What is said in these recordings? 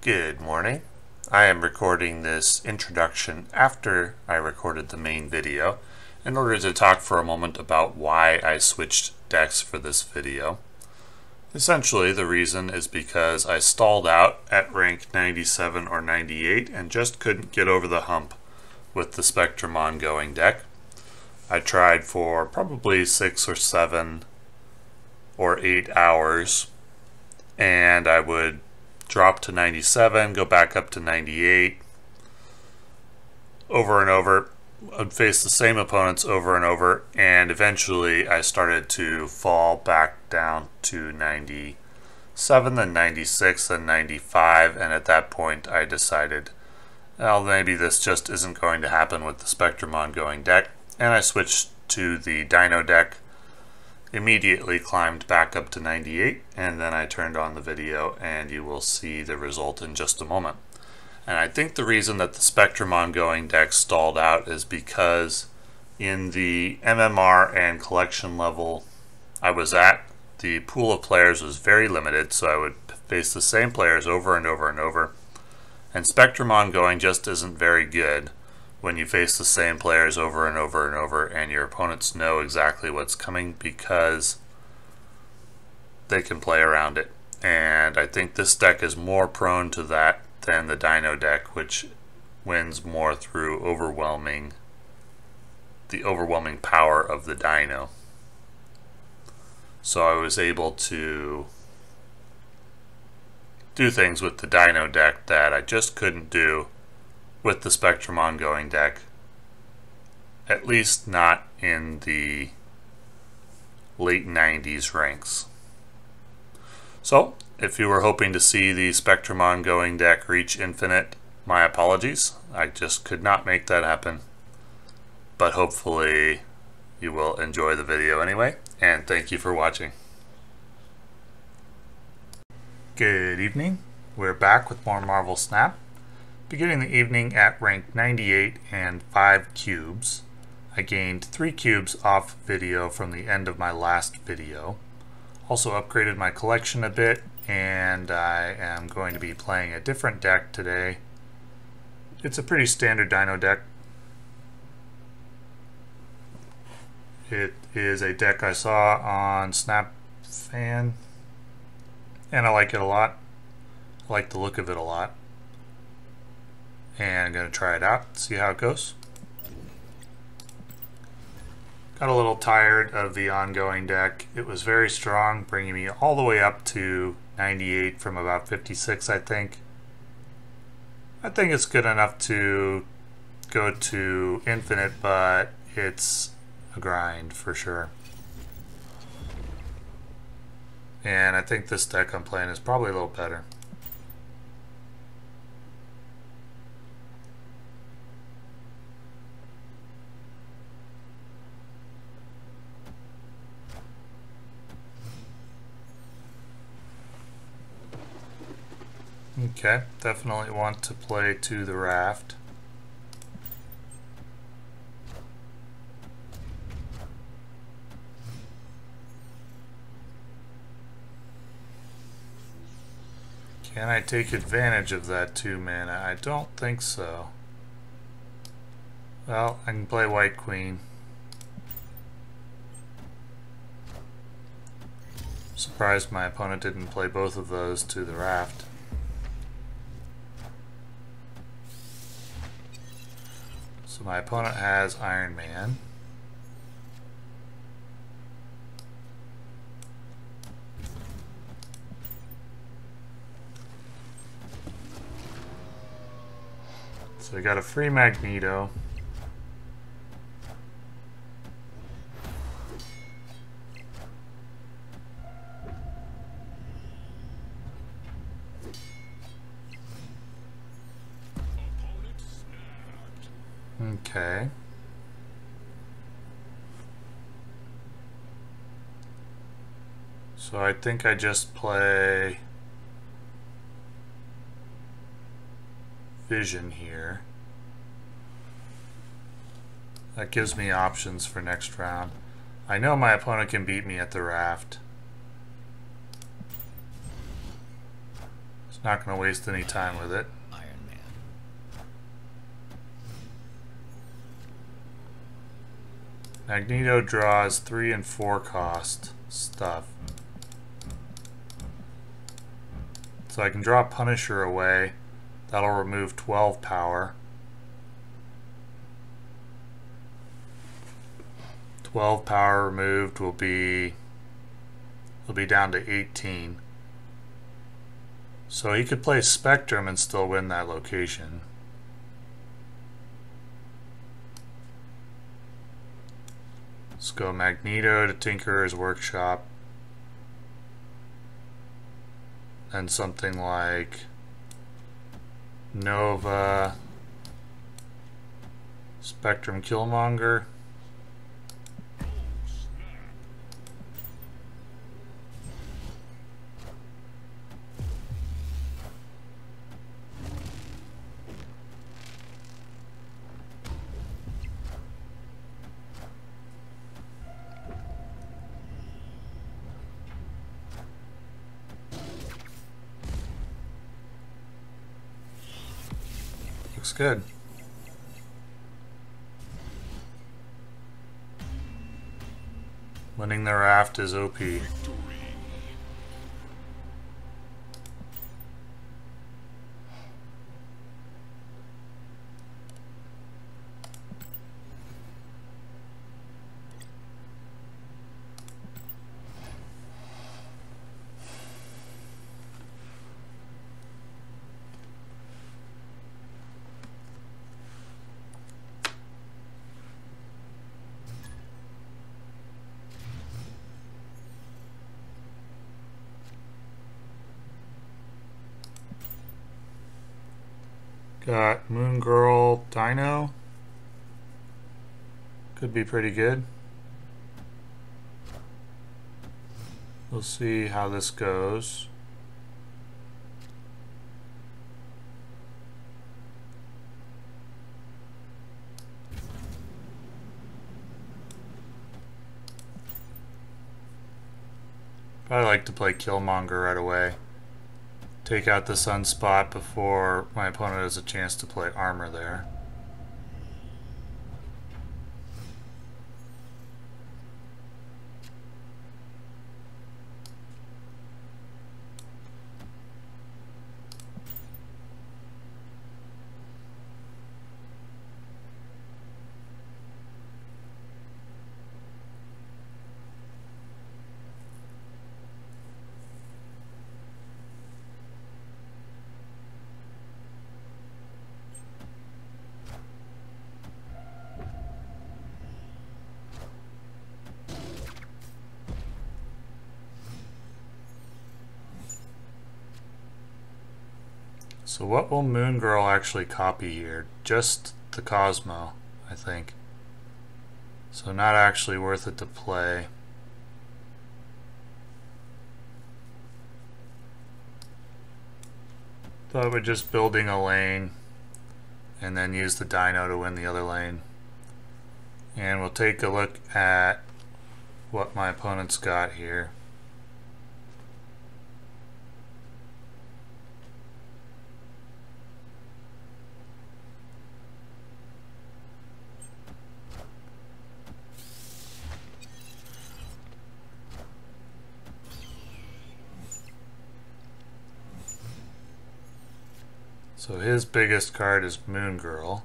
Good morning. I am recording this introduction after I recorded the main video in order to talk for a moment about why I switched decks for this video. Essentially, the reason is because I stalled out at rank 97 or 98 and just couldn't get over the hump with the Spectrum ongoing deck. I tried for probably six or seven or eight hours and I would drop to 97, go back up to 98, over and over. I'd face the same opponents over and over, and eventually I started to fall back down to 97, then 96, then 95, and at that point I decided, well, maybe this just isn't going to happen with the Spectrum ongoing deck, and I switched to the Dino deck immediately climbed back up to 98 and then I turned on the video and you will see the result in just a moment. And I think the reason that the Spectrum ongoing deck stalled out is because in the MMR and collection level I was at, the pool of players was very limited, so I would face the same players over and over and over. And Spectrum ongoing just isn't very good when you face the same players over and over and over and your opponents know exactly what's coming because they can play around it. And I think this deck is more prone to that than the Dino deck, which wins more through overwhelming the overwhelming power of the Dino. So I was able to do things with the Dino deck that I just couldn't do with the Spectrum ongoing deck. At least not in the late 90s ranks. So, if you were hoping to see the Spectrum ongoing deck reach infinite, my apologies. I just could not make that happen. But hopefully you will enjoy the video anyway, and thank you for watching. Good evening. We're back with more Marvel Snap. Beginning the evening at rank 98 and 5 cubes, I gained 3 cubes off video from the end of my last video. Also upgraded my collection a bit, and I am going to be playing a different deck today. It's a pretty standard Dino deck. It is a deck I saw on Snap Fan, and I like it a lot. I like the look of it a lot and I'm going to try it out, see how it goes. Got a little tired of the ongoing deck. It was very strong, bringing me all the way up to 98 from about 56, I think. I think it's good enough to go to infinite, but it's a grind for sure. And I think this deck I'm playing is probably a little better. Okay, definitely want to play to the raft. Can I take advantage of that two mana? I don't think so. Well, I can play White Queen. Surprised my opponent didn't play both of those to the raft. My opponent has Iron Man. So we got a free Magneto. Think I just play Vision here. That gives me options for next round. I know my opponent can beat me at the raft. It's Not going to waste any time with it. Iron Man. Magneto draws 3 and 4 cost stuff. So I can draw Punisher away. That'll remove 12 power. 12 power removed will be will be down to 18. So he could play Spectrum and still win that location. Let's go Magneto to Tinkerer's Workshop. And something like Nova, Spectrum Killmonger. Good. Winning the raft is OP. Got Moon Girl Dino. Could be pretty good. We'll see how this goes. I like to play Killmonger right away take out the sunspot before my opponent has a chance to play armor there. So what will Moon Girl actually copy here? Just the Cosmo, I think. So not actually worth it to play. Thought we're just building a lane and then use the Dino to win the other lane. And we'll take a look at what my opponent's got here. So his biggest card is Moon Girl.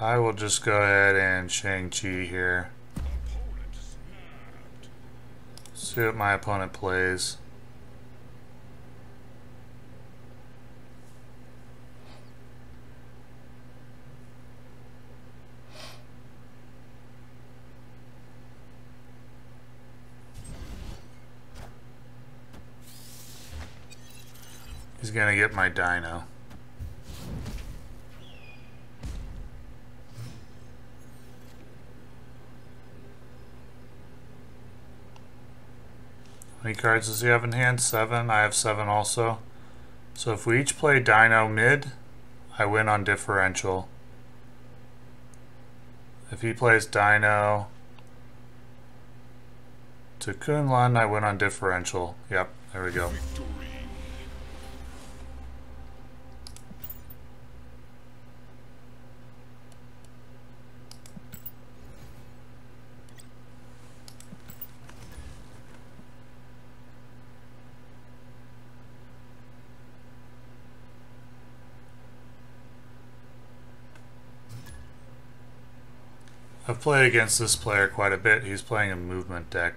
I will just go ahead and Shang-Chi here. See what my opponent plays. Gonna get my dino. How many cards does he have in hand? Seven. I have seven also. So if we each play Dino mid, I win on differential. If he plays Dino, to Kunlun, I went on differential. Yep, there we go. I've against this player quite a bit. He's playing a movement deck.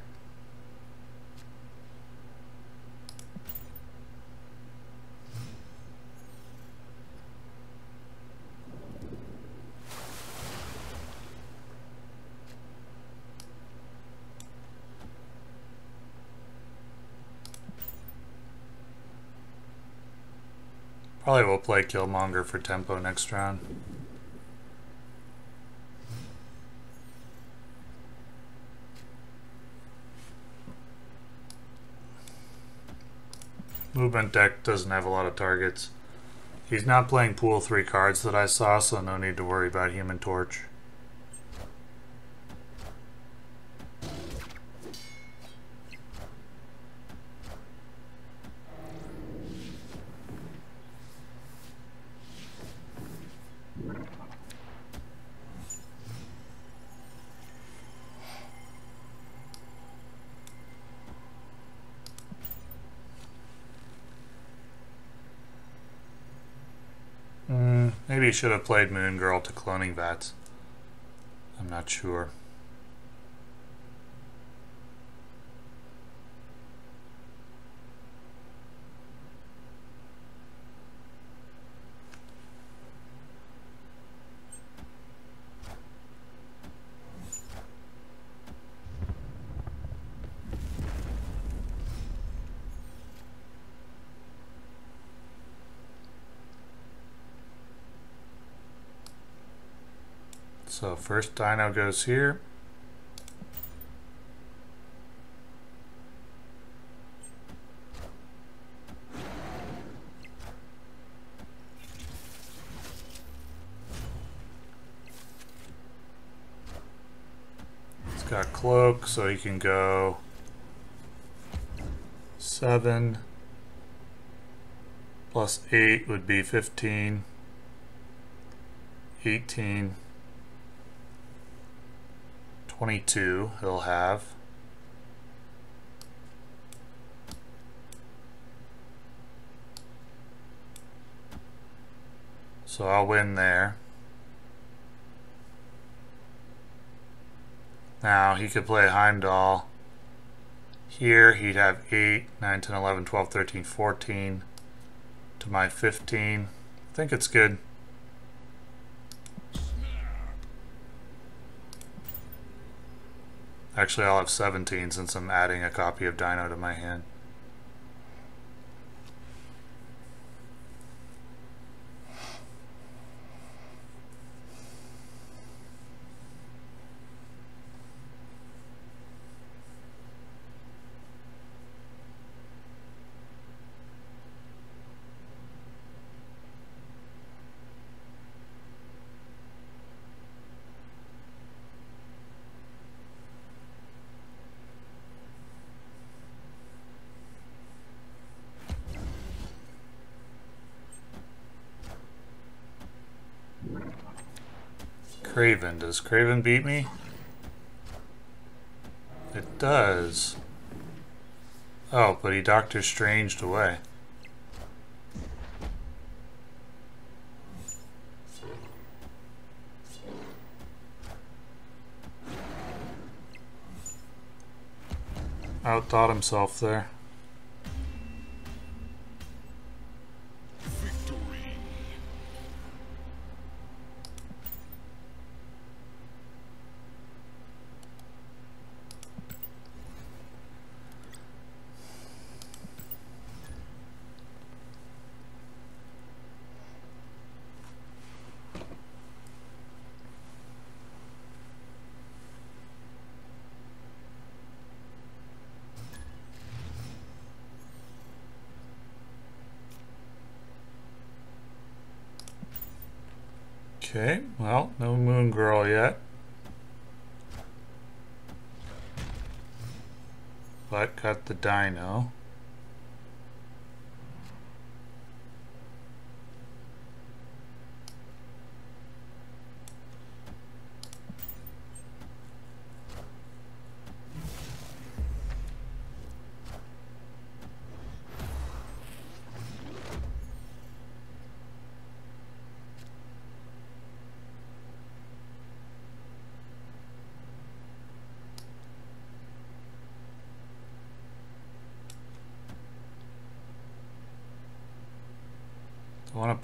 Probably will play Killmonger for tempo next round. Movement deck doesn't have a lot of targets. He's not playing pool three cards that I saw, so no need to worry about Human Torch. Maybe he should have played Moon Girl to Cloning Vats. I'm not sure. So first dino goes here. It's got cloak, so he can go seven plus eight would be 15, 18, 22 he'll have. So I'll win there. Now he could play Heimdall. Here he'd have 8, 9, 10, 11, 12, 13, 14 to my 15. I think it's good. Actually, I'll have 17 since I'm adding a copy of Dino to my hand. Kraven. Does Kraven beat me? It does. Oh, but he Doctor Stranged away. Outthought himself there. Okay, well, no moon girl yet. but got the dino.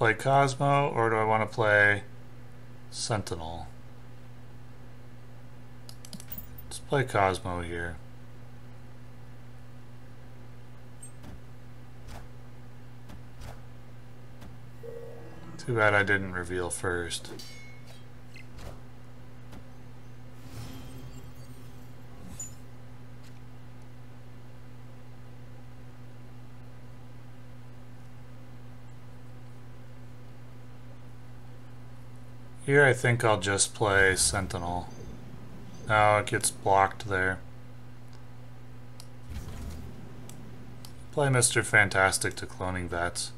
Play Cosmo or do I want to play Sentinel? Let's play Cosmo here. Too bad I didn't reveal first. Here I think I'll just play Sentinel. Now it gets blocked there. Play Mr. Fantastic to cloning vats.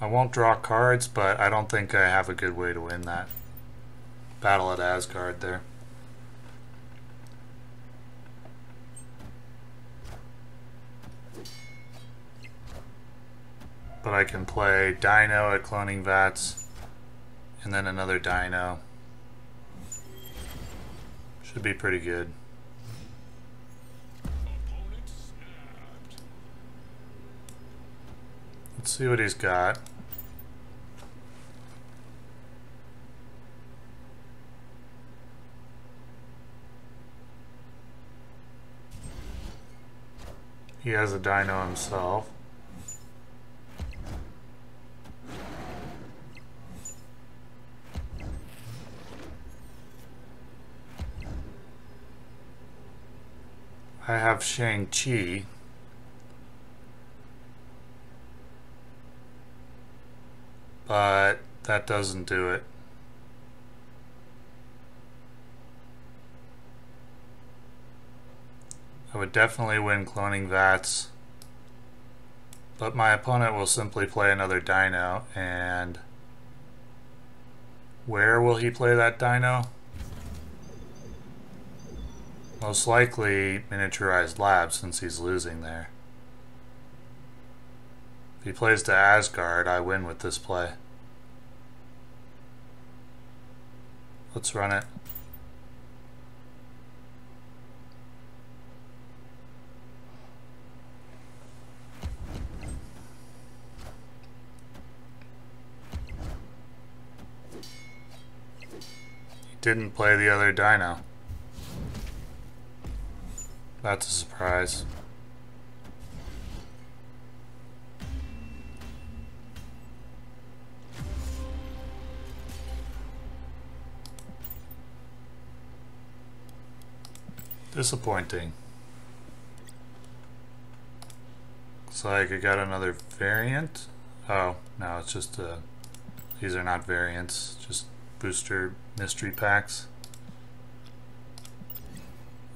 I won't draw cards, but I don't think I have a good way to win that. Battle at Asgard there. But I can play Dino at Cloning Vats, and then another Dino. Should be pretty good. Let's see what he's got. He has a dino himself. I have Shang-Chi. But that doesn't do it. I would definitely win cloning Vats. But my opponent will simply play another Dino and where will he play that Dino? Most likely miniaturized lab since he's losing there. If he plays to Asgard, I win with this play. Let's run it. He didn't play the other dino. That's a surprise. Disappointing. Looks like I got another variant. Oh, no, it's just, uh, these are not variants, just booster mystery packs.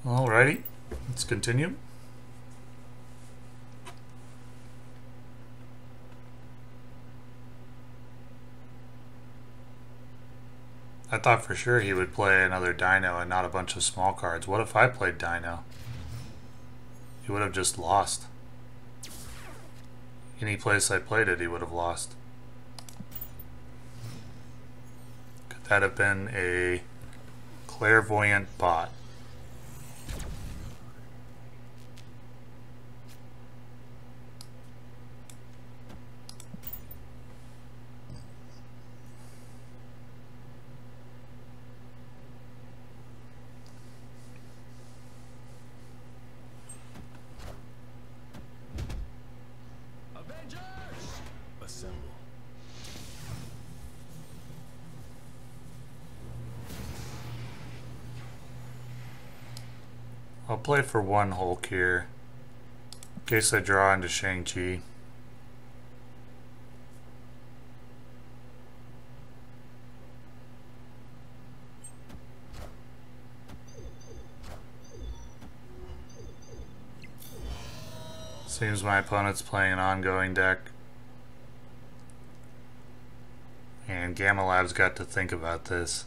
Alrighty. Let's continue. I thought for sure he would play another Dino and not a bunch of small cards. What if I played Dino? He would have just lost. Any place I played it, he would have lost. Could that have been a clairvoyant bot? for one Hulk here, in case I draw into Shang-Chi. Seems my opponent's playing an ongoing deck. And Gamma Lab's got to think about this.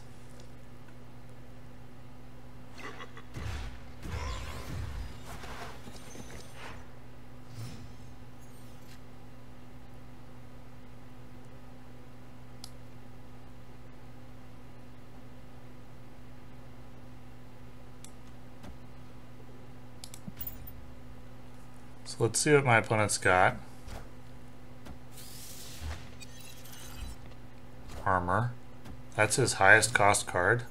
Let's see what my opponent's got. Armor. That's his highest cost card.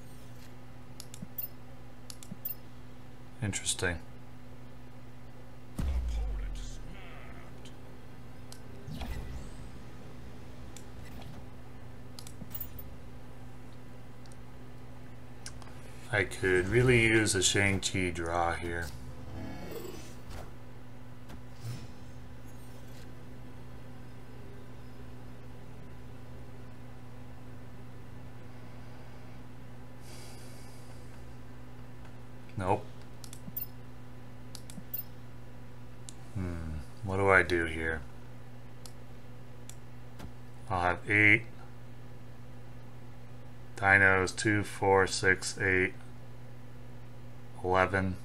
Interesting. I could really use a Shang-Chi draw here. 2, 4, 6, 8, 11.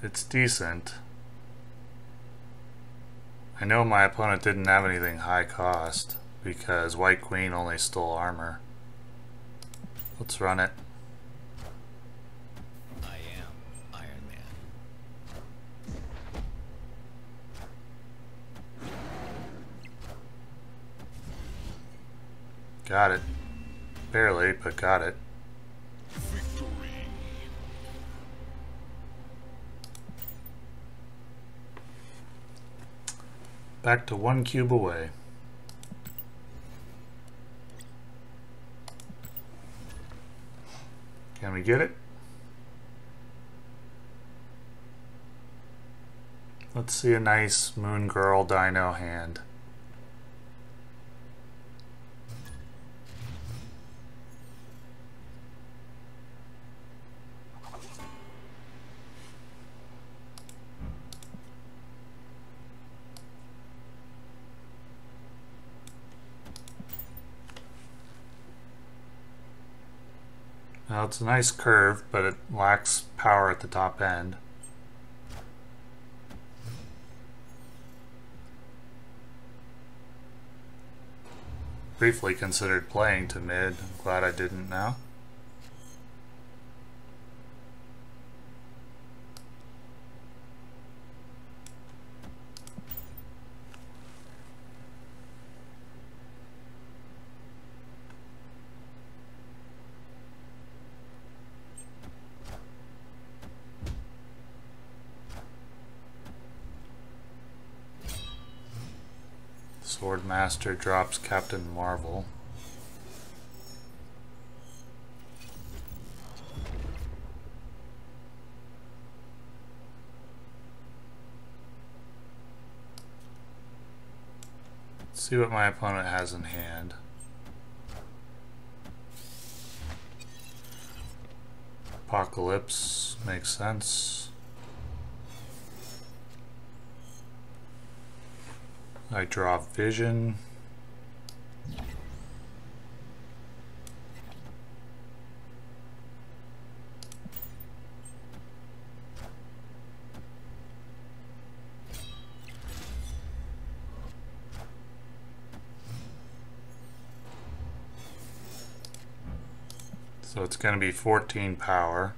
It's decent. I know my opponent didn't have anything high cost because White Queen only stole armor. Let's run it. Got it. Barely, but got it. Victory. Back to one cube away. Can we get it? Let's see a nice Moon Girl Dino hand. It's a nice curve, but it lacks power at the top end. Briefly considered playing to mid. I'm glad I didn't now. Swordmaster drops Captain Marvel. Let's see what my opponent has in hand. Apocalypse makes sense. I draw vision. So it's going to be 14 power.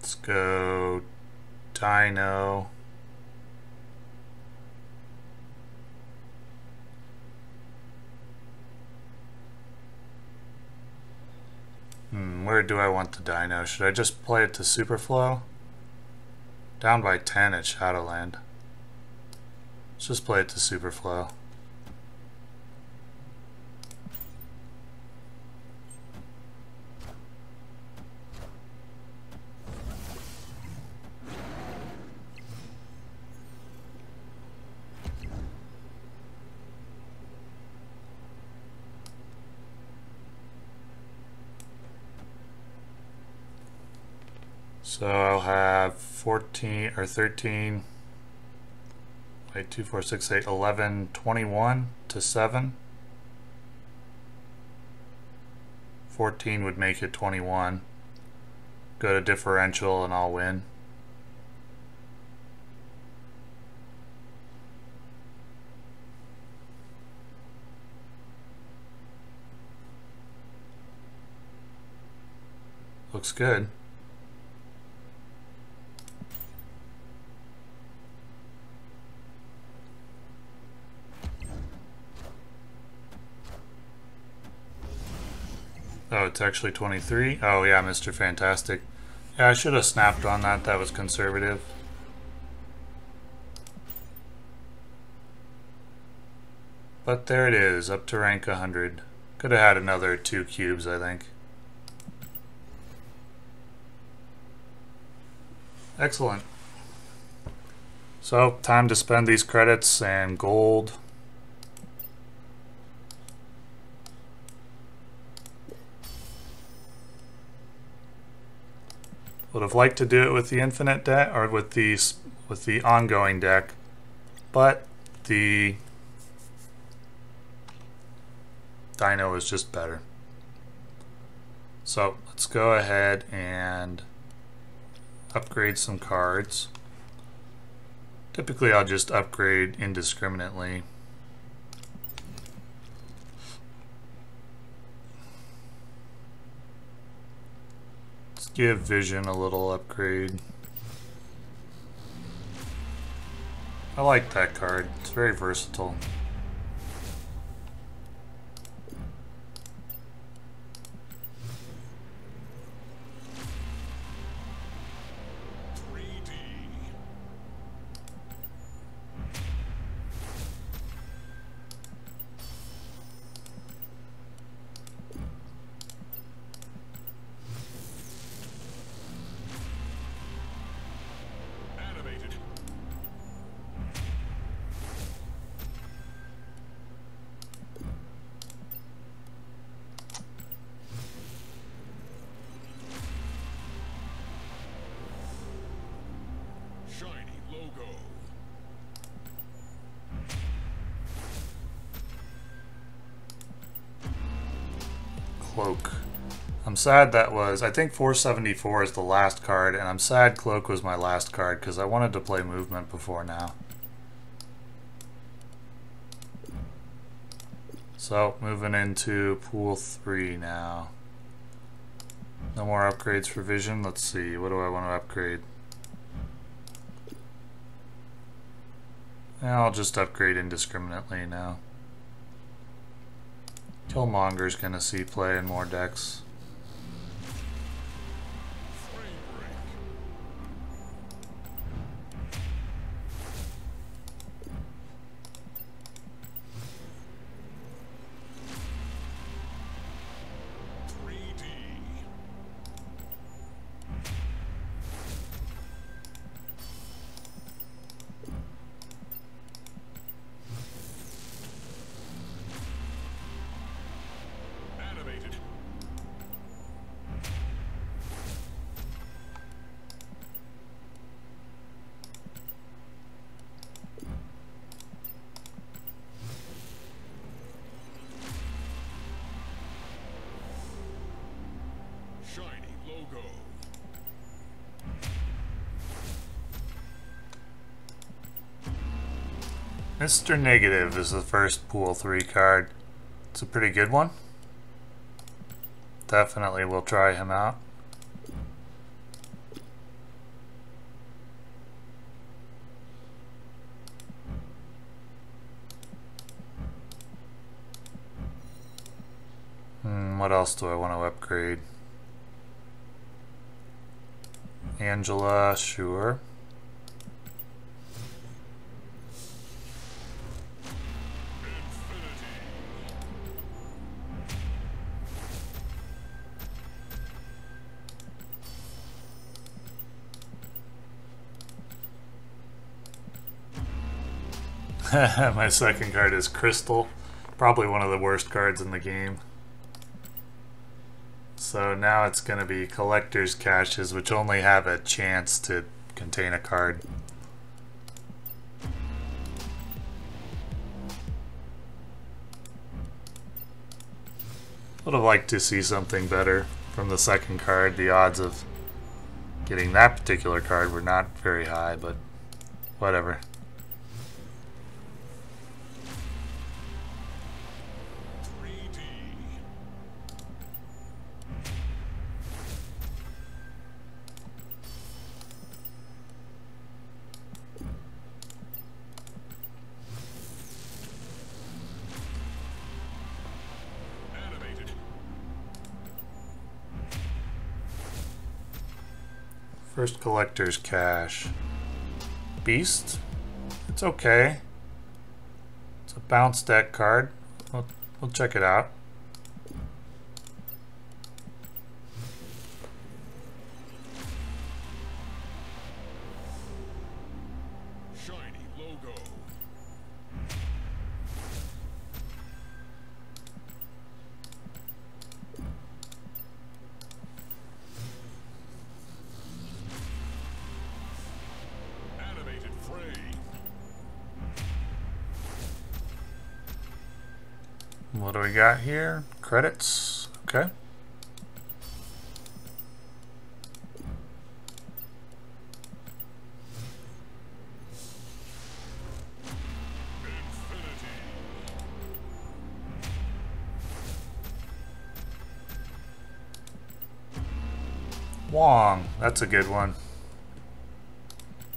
Let's go Dino. Hmm, where do I want the Dino? Should I just play it to Superflow? Down by 10 at Shadowland. Let's just play it to Superflow. So I'll have 14 or 13, wait, 2, 4, 6, 8, 11, 21 to 7. 14 would make it 21. Go to differential and I'll win. Looks good. Oh, it's actually 23? Oh yeah, Mr. Fantastic. Yeah, I should have snapped on that. That was conservative. But there it is, up to rank 100. Could have had another two cubes, I think. Excellent. So, time to spend these credits and gold. Would have liked to do it with the infinite deck or with the with the ongoing deck, but the Dino is just better. So let's go ahead and upgrade some cards. Typically I'll just upgrade indiscriminately. Give Vision a little upgrade. I like that card. It's very versatile. Cloak. I'm sad that was, I think 474 is the last card, and I'm sad Cloak was my last card because I wanted to play movement before now. So, moving into pool 3 now. No more upgrades for vision. Let's see, what do I want to upgrade? I'll just upgrade indiscriminately now. Killmonger's gonna see play in more decks. Mr. Negative is the first pool 3 card. It's a pretty good one. Definitely will try him out. Hmm, what else do I want to upgrade? Angela, sure. My second card is Crystal. Probably one of the worst cards in the game. So now it's going to be collector's caches, which only have a chance to contain a card. Would have liked to see something better from the second card. The odds of getting that particular card were not very high, but whatever. First collector's cache. Beast. It's okay. It's a bounce deck card. We'll, we'll check it out. Got here? Credits. Okay. Wong. That's a good one.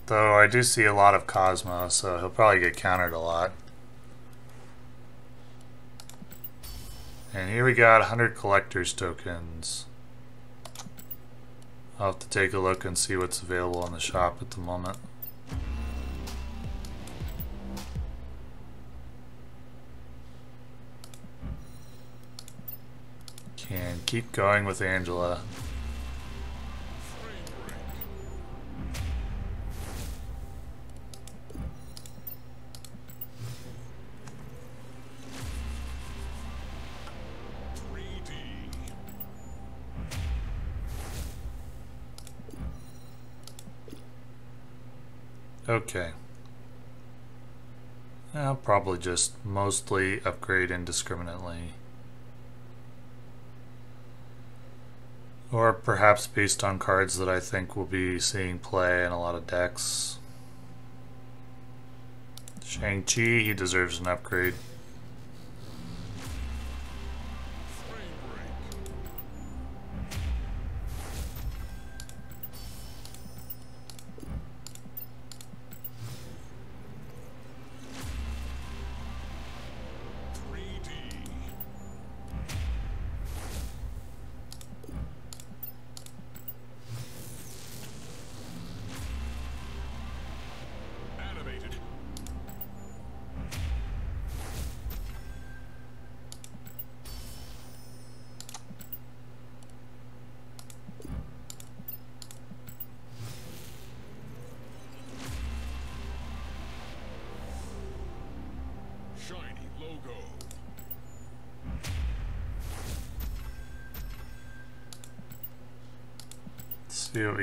Though I do see a lot of Cosmo, so he'll probably get countered a lot. And here we got 100 collector's tokens. I'll have to take a look and see what's available in the shop at the moment. Can keep going with Angela. Probably just mostly upgrade indiscriminately. Or perhaps based on cards that I think will be seeing play in a lot of decks. Hmm. Shang-Chi, he deserves an upgrade.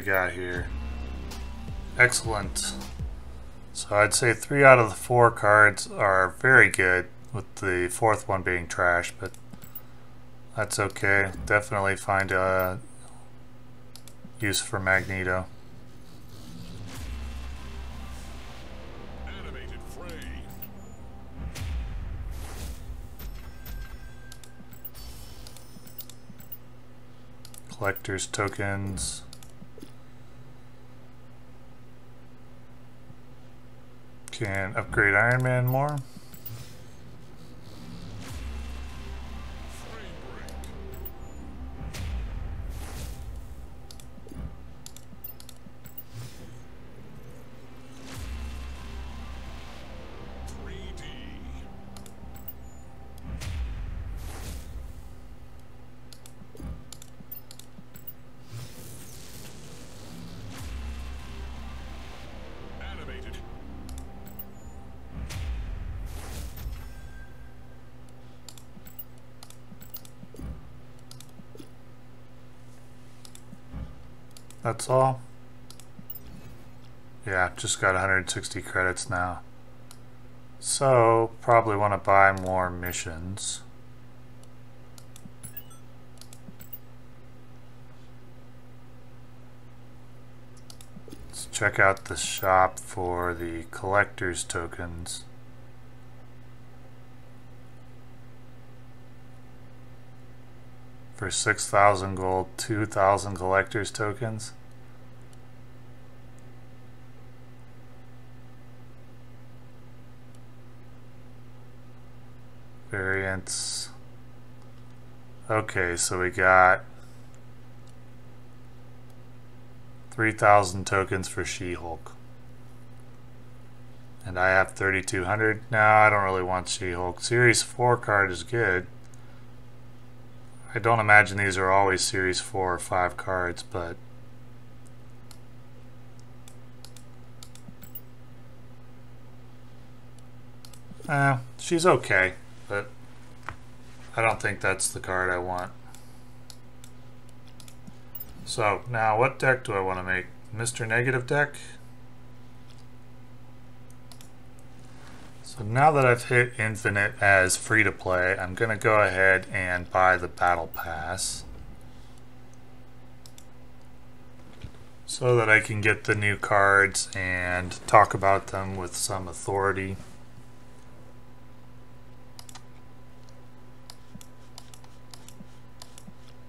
Got here. Excellent. So I'd say three out of the four cards are very good, with the fourth one being trash, but that's okay. Definitely find a use for Magneto. Collector's tokens. Can upgrade Iron Man more. That's all? Yeah, just got 160 credits now. So, probably want to buy more missions. Let's check out the shop for the collector's tokens. For 6,000 gold, 2,000 collector's tokens. Variants. Okay, so we got 3,000 tokens for She-Hulk. And I have 3,200. No, I don't really want She-Hulk. Series 4 card is good. I don't imagine these are always Series 4 or 5 cards, but... Eh, she's okay, but I don't think that's the card I want. So, now what deck do I want to make? Mr. Negative deck? So now that I've hit Infinite as free to play, I'm going to go ahead and buy the Battle Pass. So that I can get the new cards and talk about them with some authority.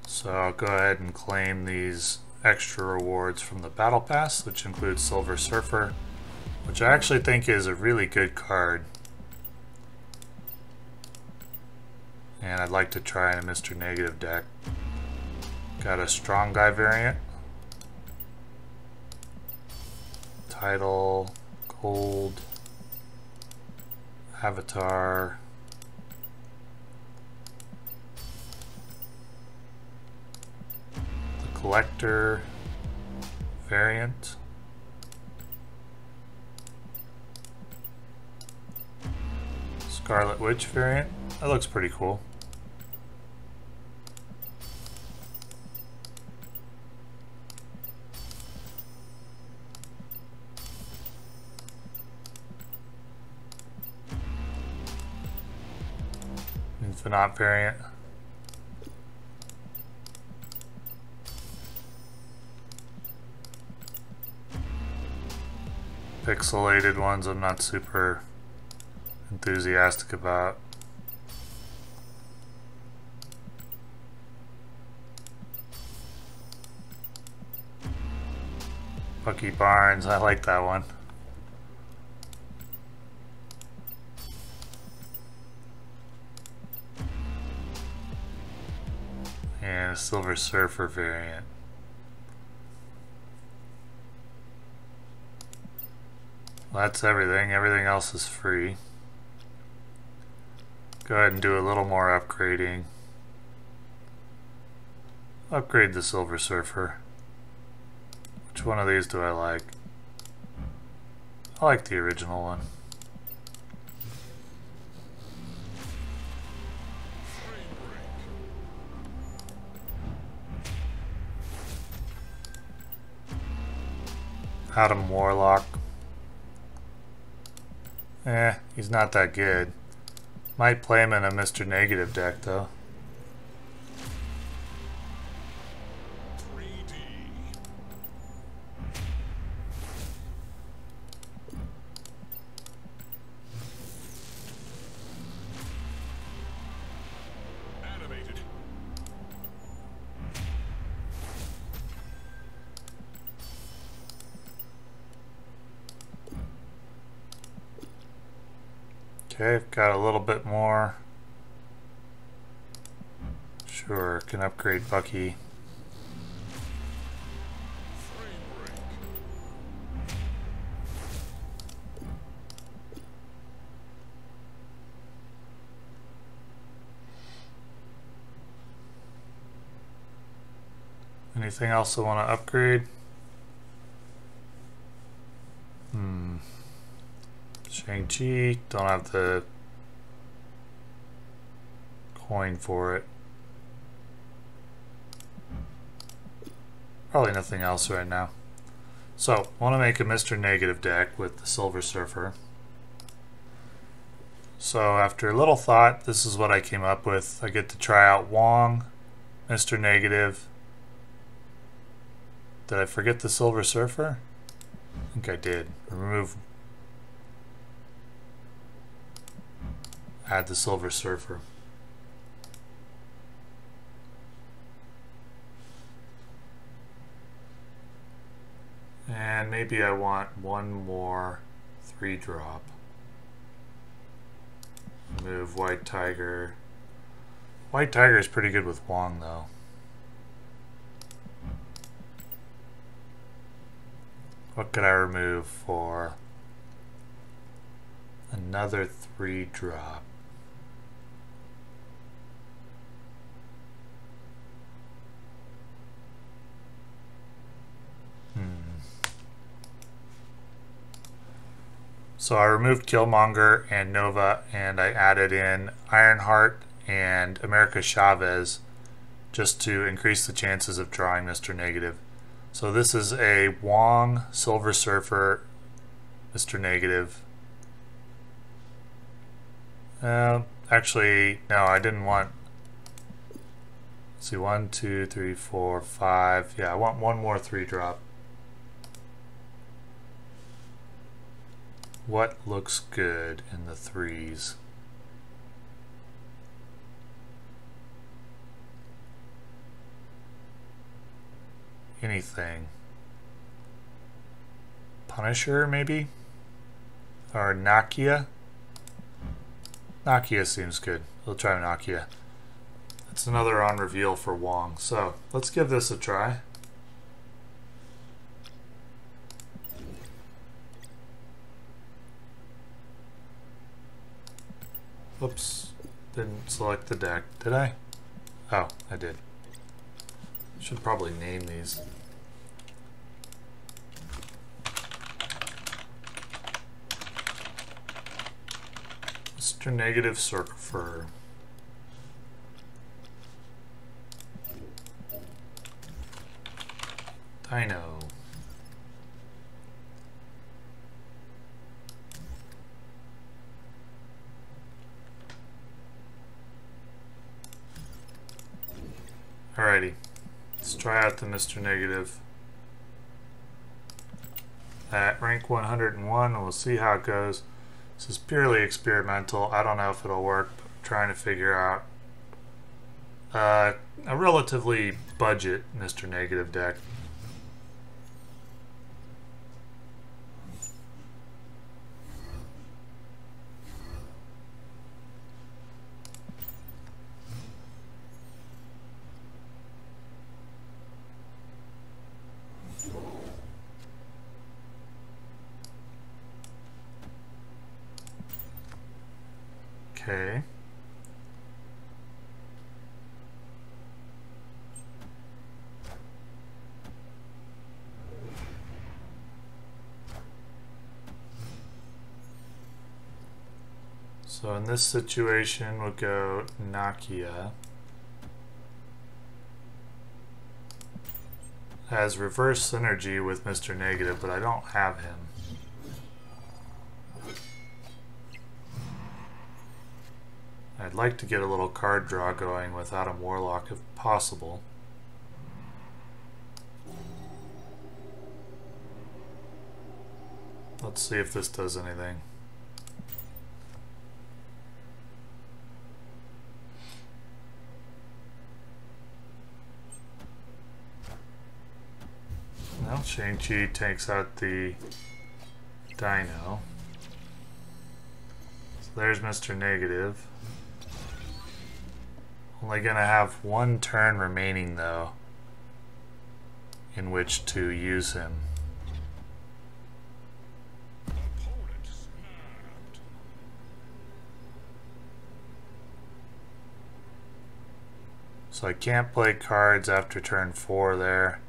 So I'll go ahead and claim these extra rewards from the Battle Pass, which includes Silver Surfer, which I actually think is a really good card. And I'd like to try in a Mr. Negative deck. Got a Strong Guy variant. Title, Gold, Avatar, The collector variant. Scarlet Witch variant. That looks pretty cool. Infinite variant. pixelated ones I'm not super enthusiastic about. Bucky Barnes, I like that one. And a Silver Surfer variant. Well, that's everything. Everything else is free. Go ahead and do a little more upgrading. Upgrade the Silver Surfer. Which one of these do I like? I like the original one. Adam Warlock. Eh, he's not that good. Might play him in a Mr. Negative deck, though. Upgrade Bucky. Anything else I want to upgrade? Hmm. Shang-Chi, don't have the coin for it. Probably nothing else right now. So, I want to make a Mr. Negative deck with the Silver Surfer. So after a little thought, this is what I came up with. I get to try out Wong, Mr. Negative. Did I forget the Silver Surfer? I think I did. Remove. Add the Silver Surfer. And maybe I want one more three drop. Move White Tiger. White Tiger is pretty good with Wong though. What could I remove for another three drop? So I removed Killmonger and Nova and I added in Ironheart and America Chavez just to increase the chances of drawing Mr. Negative. So this is a Wong Silver Surfer Mr. Negative. Uh, actually, no, I didn't want. Let's see, one, two, three, four, five. Yeah, I want one more three drop. What looks good in the threes? Anything. Punisher, maybe? Or Nakia? Nakia seems good. We'll try Nakia. It's another on reveal for Wong. So let's give this a try. Didn't select the deck, did I? Oh, I did. Should probably name these. Mr. Negative Surfer. Dino. Alrighty, let's try out the Mr. Negative at rank 101 and we'll see how it goes. This is purely experimental. I don't know if it'll work, trying to figure out uh, a relatively budget Mr. Negative deck. Okay. So in this situation, we'll go Nakia. Has reverse synergy with Mr. Negative, but I don't have him. I'd like to get a little card draw going with Adam Warlock if possible. Let's see if this does anything. Well, Shang-Chi takes out the Dino. So there's Mr. Negative. Only gonna have one turn remaining though in which to use him. So I can't play cards after turn four there.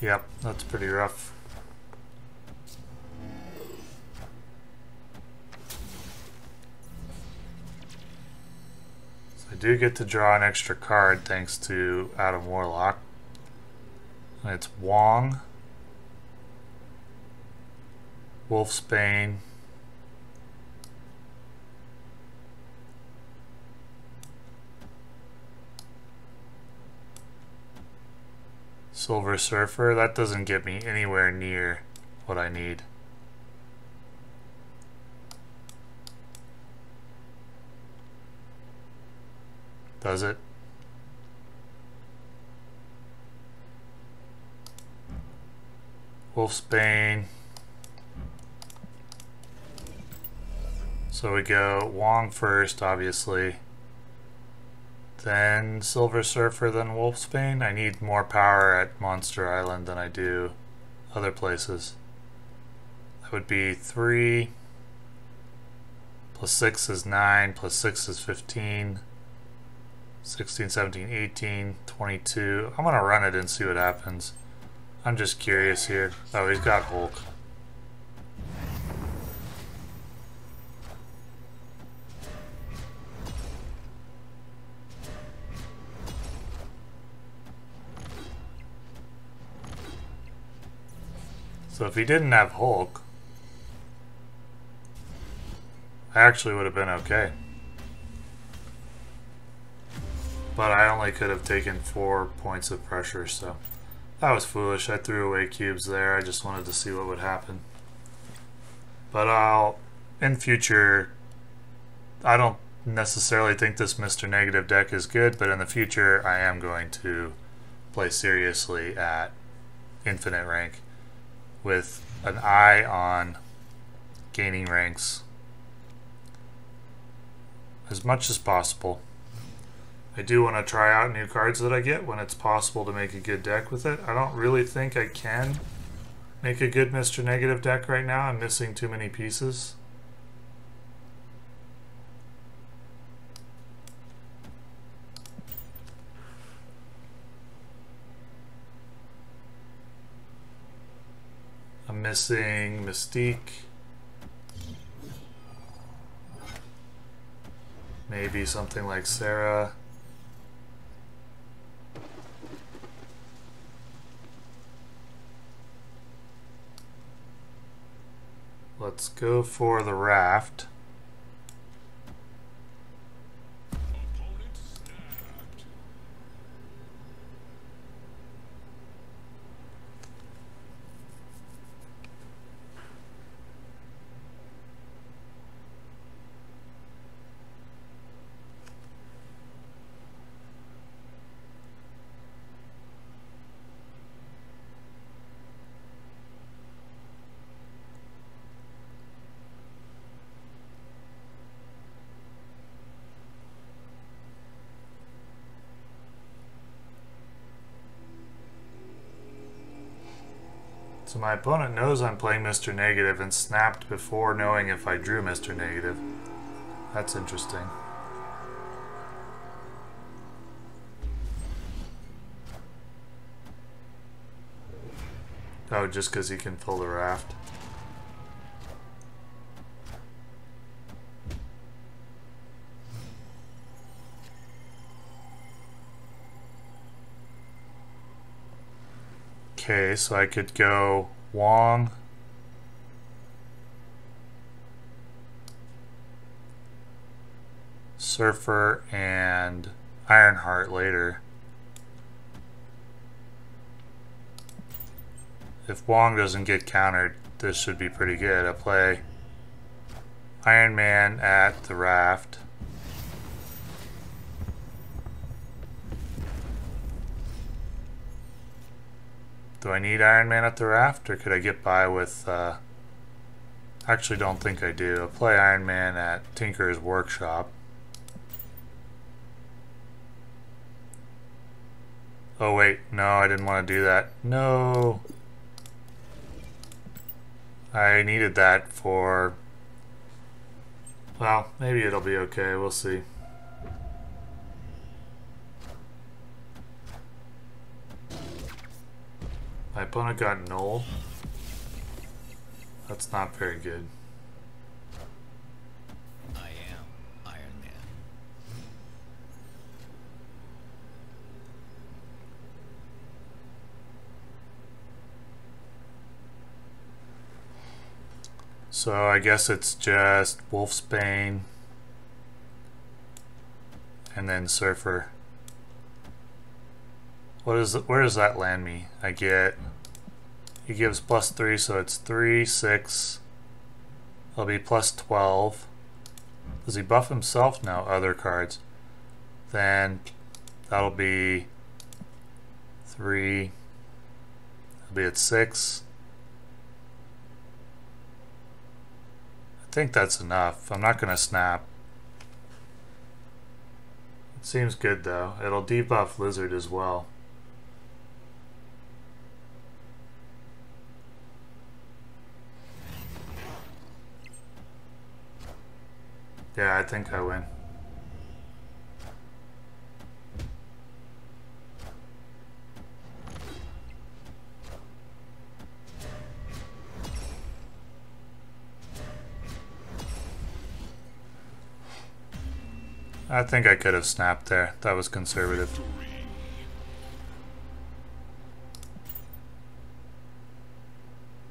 Yep, that's pretty rough. So I do get to draw an extra card thanks to Adam Warlock. And it's Wong, Wolfsbane, Silver Surfer. That doesn't get me anywhere near what I need. Does it? Wolfsbane. So we go Wong first, obviously. Then Silver Surfer, then Wolfsbane. I need more power at Monster Island than I do other places. That would be 3 plus 6 is 9, plus 6 is 15. 16, 17, 18, 22. I'm going to run it and see what happens. I'm just curious here. Oh, he's got Hulk. So if he didn't have Hulk, I actually would have been okay. But I only could have taken four points of pressure, so that was foolish. I threw away cubes there. I just wanted to see what would happen. But I'll, in future, I don't necessarily think this Mr. Negative deck is good, but in the future I am going to play seriously at infinite rank with an eye on gaining ranks as much as possible. I do want to try out new cards that I get when it's possible to make a good deck with it. I don't really think I can make a good Mr. Negative deck right now. I'm missing too many pieces. Missing Mystique. Maybe something like Sera. Let's go for the raft. So my opponent knows I'm playing Mr. Negative and snapped before knowing if I drew Mr. Negative. That's interesting. Oh, just because he can fill the raft. Okay, so I could go Wong. Surfer and Ironheart later. If Wong doesn't get countered, this should be pretty good. I play Iron Man at the raft. Do I need Iron Man at the raft, or could I get by with... Uh, actually don't think I do. I'll play Iron Man at Tinker's Workshop. Oh wait, no, I didn't want to do that. No! I needed that for... Well, maybe it'll be okay, we'll see. My opponent got null. That's not very good. I am Iron Man. So I guess it's just Wolfsbane and then Surfer. What is where does that land me? I get he gives plus three, so it's three, six. It'll be plus twelve. Does he buff himself? now? other cards. Then that'll be three. It'll be at six. I think that's enough. I'm not gonna snap. It seems good though. It'll debuff Lizard as well. Yeah, I think I win. I think I could have snapped there. That was conservative.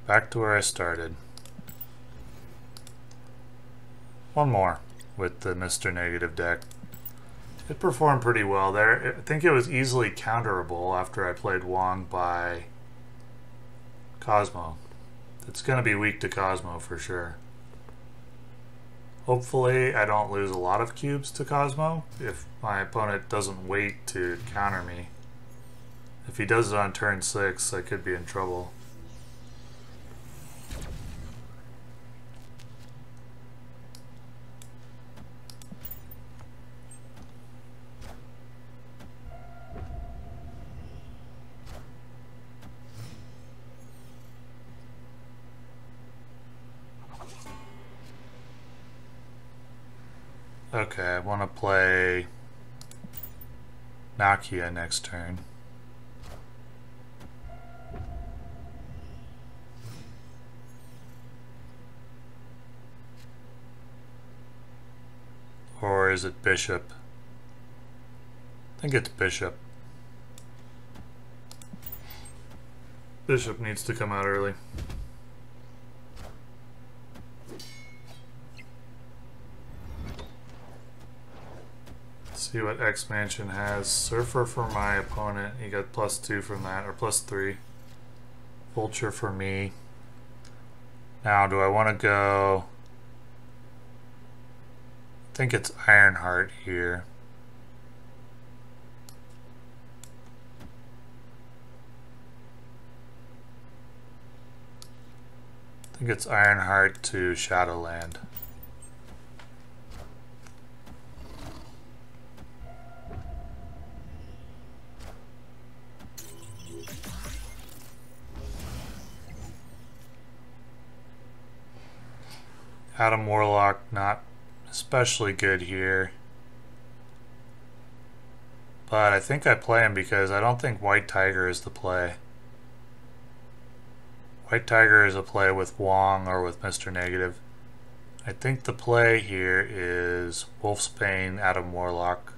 Back to where I started. One more with the Mr. Negative deck. It performed pretty well there. I think it was easily counterable after I played Wong by Cosmo. It's going to be weak to Cosmo for sure. Hopefully I don't lose a lot of cubes to Cosmo if my opponent doesn't wait to counter me. If he does it on turn 6, I could be in trouble. Okay, I want to play Nakia next turn. Or is it Bishop? I think it's Bishop. Bishop needs to come out early. See what X Mansion has. Surfer for my opponent. He got plus two from that, or plus three. Vulture for me. Now, do I want to go... I think it's Ironheart here. I think it's Ironheart to Shadowland. Adam Warlock not especially good here. But I think I play him because I don't think White Tiger is the play. White Tiger is a play with Wong or with Mr. Negative. I think the play here is Wolfsbane, Adam Warlock.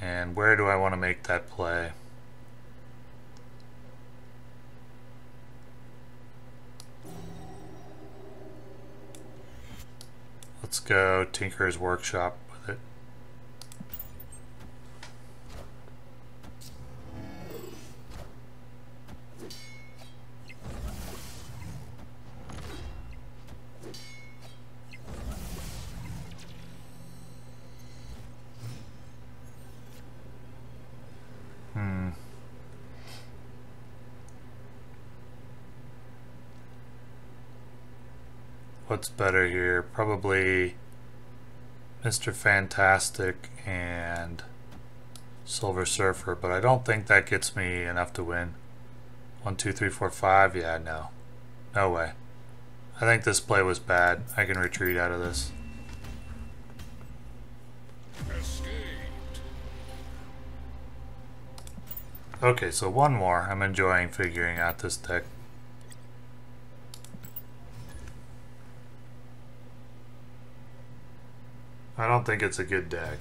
And where do I want to make that play? Let's go Tinker's Workshop with it. Hmm. what's better here? Probably Mr. Fantastic and Silver Surfer, but I don't think that gets me enough to win. One, two, three, four, five. Yeah, no. No way. I think this play was bad. I can retreat out of this. Okay, so one more. I'm enjoying figuring out this deck. I don't think it's a good deck.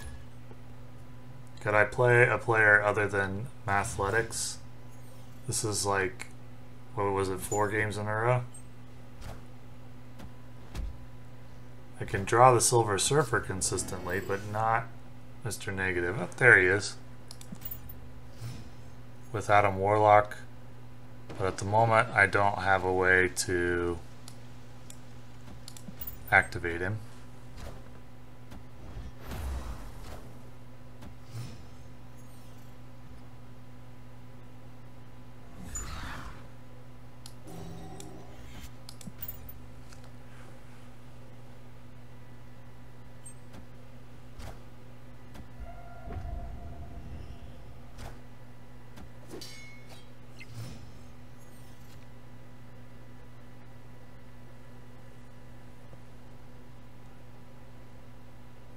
Could I play a player other than Mathletics? This is like, what was it, four games in a row? I can draw the Silver Surfer consistently, but not Mr. Negative. Oh, there he is. With Adam Warlock. But at the moment, I don't have a way to activate him.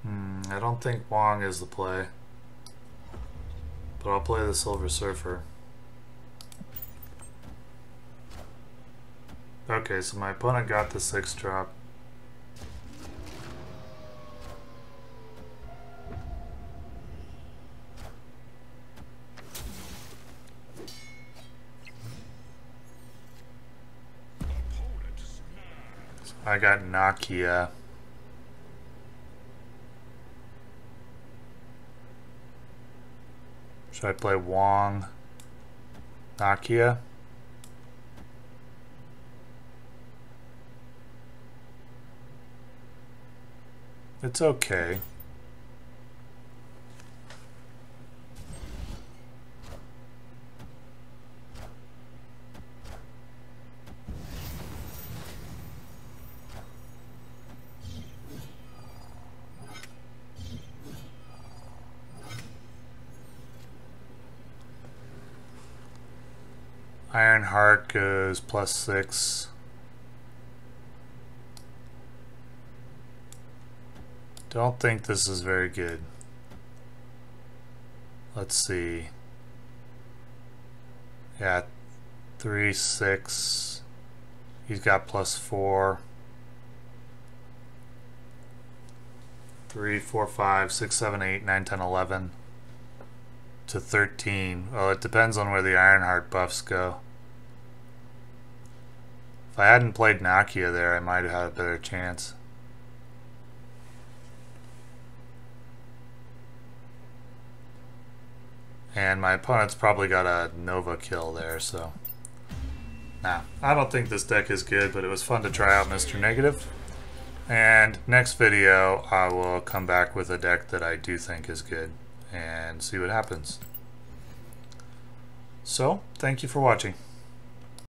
Hmm, I don't think Wong is the play. But I'll play the Silver Surfer. Okay, so my opponent got the 6 drop. I got Nakia. Should I play Wong? Nakia? It's okay. Ironheart plus six. Don't think this is very good. Let's see. Yeah, three, six. He's got plus four. Three, four, five, six, seven, eight, nine, ten, eleven to 13. Well, it depends on where the Ironheart buffs go. If I hadn't played Nakia there, I might have had a better chance. And my opponent's probably got a Nova kill there, so... Nah, I don't think this deck is good, but it was fun to try out Mr. Negative. And next video, I will come back with a deck that I do think is good and see what happens. So, thank you for watching.